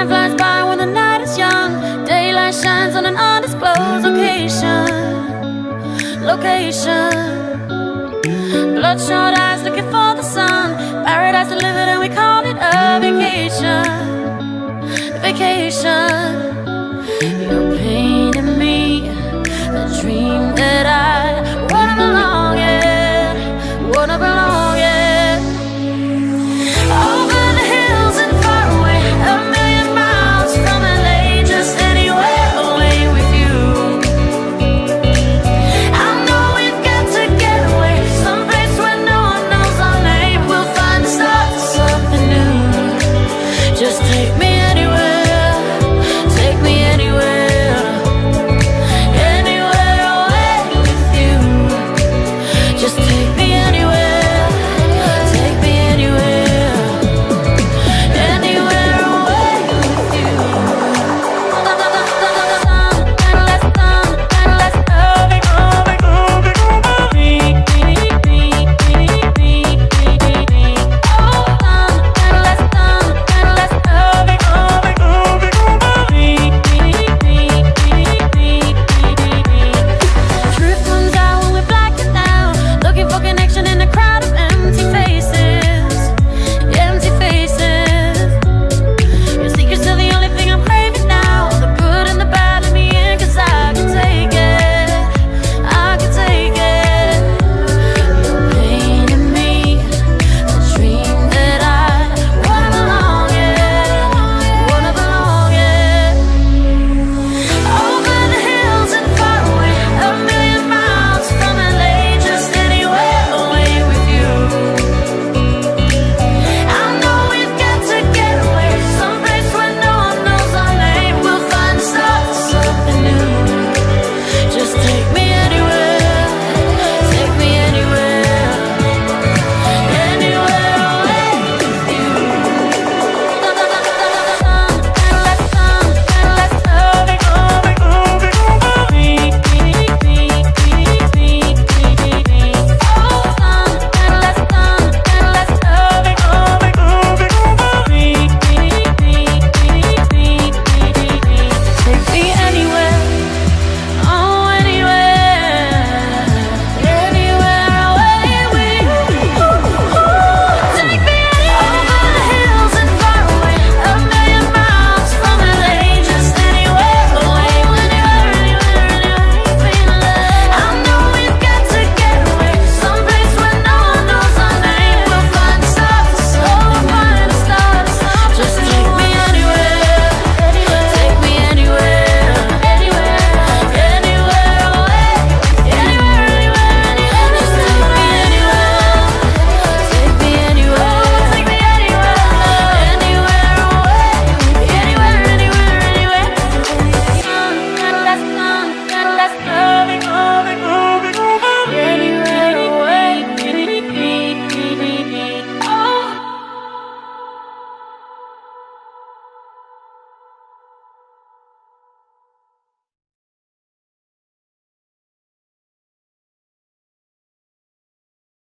Time flies by when the night is young. Daylight shines on an undisclosed location. Location. Bloodshot eyes looking for